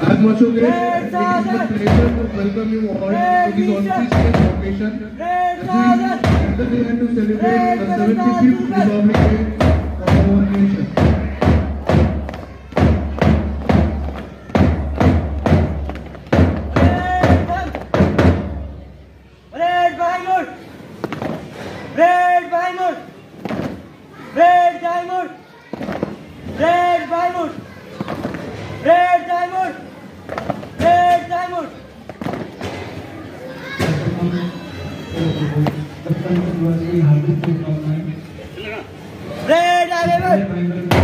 As much of great to you all to this on-stage we gather here to celebrate the 75th Republic red diamond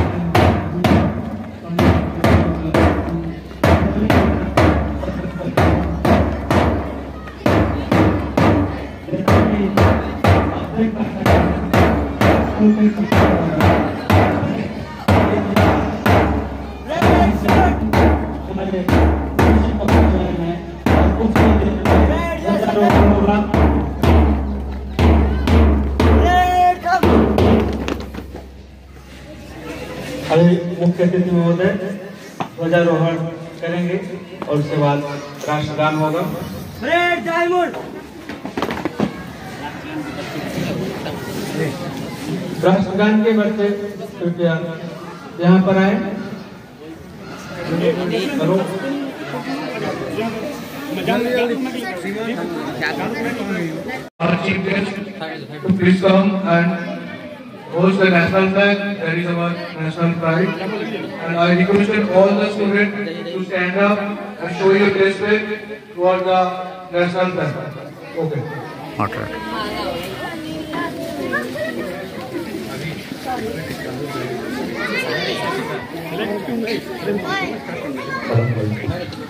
अभी मुख्य अतिथि महोदय ध्वजारोहण करेंगे और उसके बाद राष्ट्रगान होगा। राष्ट्रगान के बच्चे कृपया यहाँ पर आए। करो। Our chief guest please come and host the national flag. That is our national pride. And I requested all the students to stand up and show your respect toward the national flag. Okay. वंदे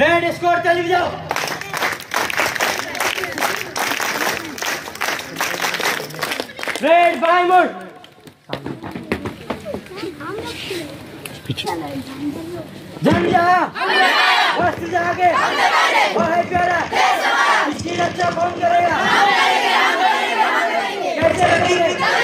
red score चली जाओ red diamond जम जा वस्त जागे वो है प्यारा। इसकी रक्षा कौन करेगा? कैसे करेंगे